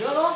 No, no,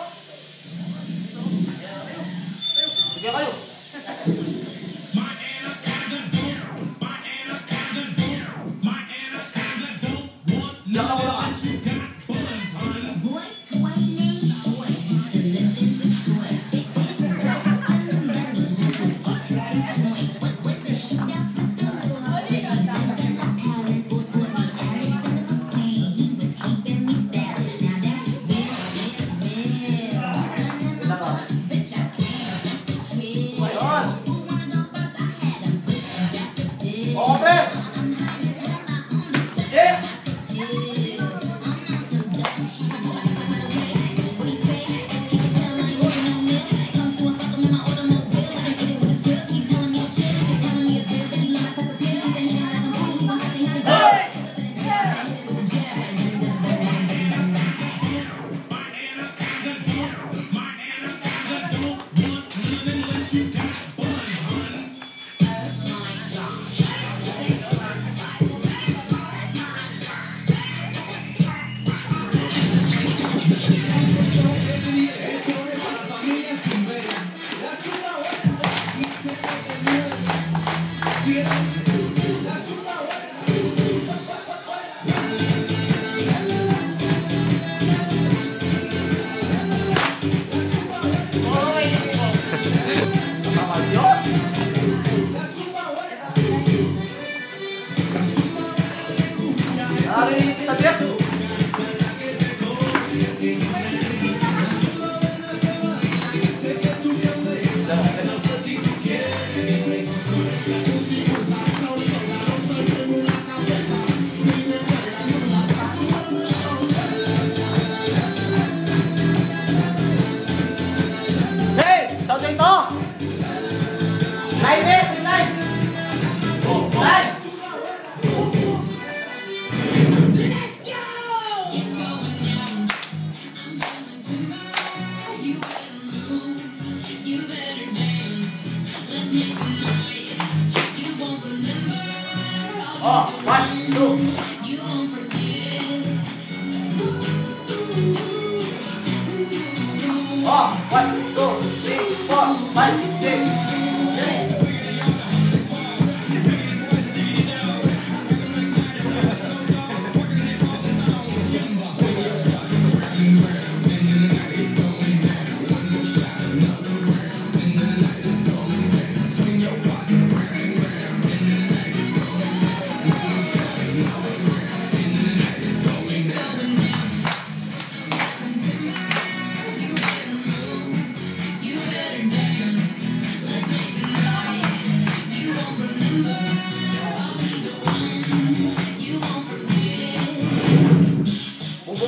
Yeah. Oh, one, two.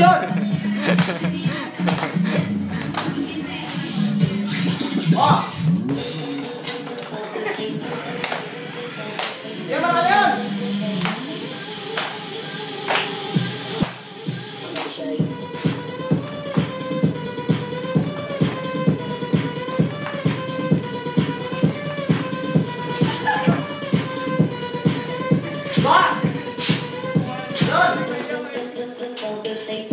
しょうあ please.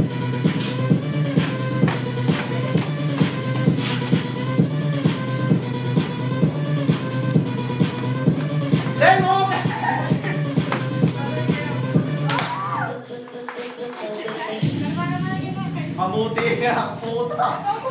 Lemon! a r u t i ka! p a